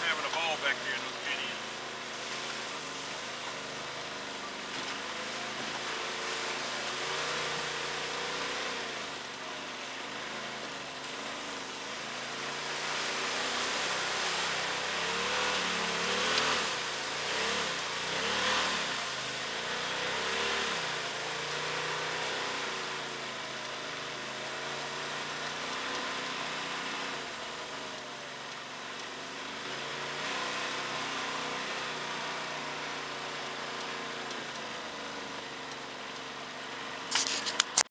they're having a ball back there